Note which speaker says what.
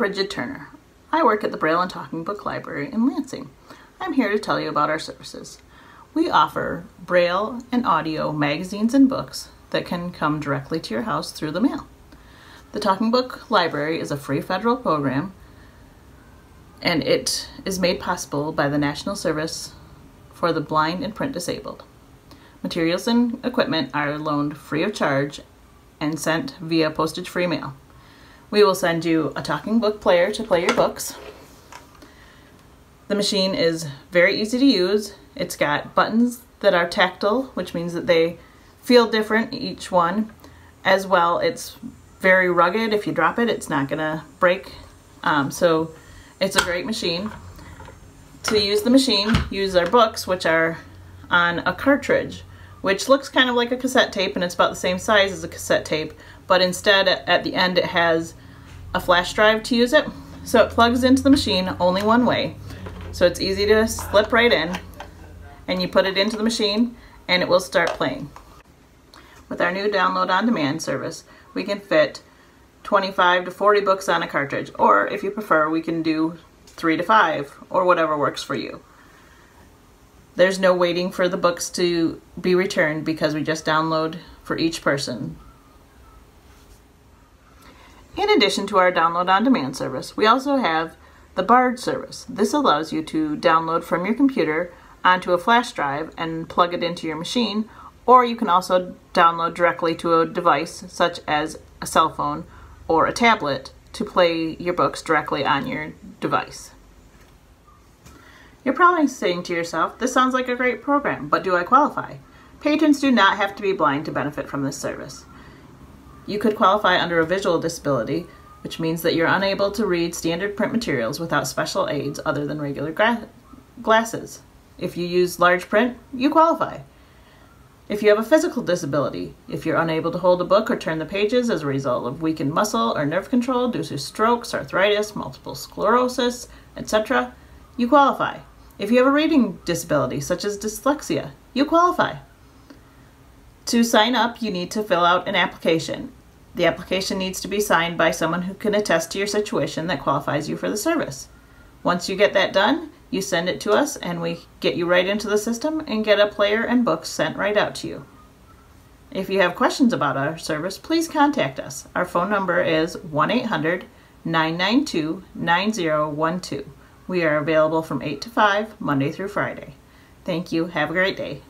Speaker 1: Bridget Turner. I work at the Braille and Talking Book Library in Lansing. I'm here to tell you about our services. We offer Braille and audio magazines and books that can come directly to your house through the mail. The Talking Book Library is a free federal program and it is made possible by the National Service for the Blind and Print Disabled. Materials and equipment are loaned free of charge and sent via postage free mail. We will send you a talking book player to play your books. The machine is very easy to use. It's got buttons that are tactile, which means that they feel different each one. As well, it's very rugged. If you drop it, it's not gonna break. Um, so it's a great machine. To use the machine, use our books, which are on a cartridge, which looks kind of like a cassette tape and it's about the same size as a cassette tape, but instead at the end it has a flash drive to use it. So it plugs into the machine only one way. So it's easy to slip right in and you put it into the machine and it will start playing. With our new download on demand service, we can fit 25 to 40 books on a cartridge, or if you prefer, we can do three to five, or whatever works for you. There's no waiting for the books to be returned because we just download for each person. In addition to our download on demand service, we also have the BARD service. This allows you to download from your computer onto a flash drive and plug it into your machine, or you can also download directly to a device such as a cell phone or a tablet to play your books directly on your device. You're probably saying to yourself, this sounds like a great program, but do I qualify? Patrons do not have to be blind to benefit from this service. You could qualify under a visual disability, which means that you're unable to read standard print materials without special aids other than regular glasses. If you use large print, you qualify. If you have a physical disability, if you're unable to hold a book or turn the pages as a result of weakened muscle or nerve control due to strokes, arthritis, multiple sclerosis, etc., you qualify. If you have a reading disability, such as dyslexia, you qualify. To sign up, you need to fill out an application. The application needs to be signed by someone who can attest to your situation that qualifies you for the service. Once you get that done, you send it to us and we get you right into the system and get a player and books sent right out to you. If you have questions about our service, please contact us. Our phone number is 1 800 992 9012. We are available from 8 to 5, Monday through Friday. Thank you. Have a great day.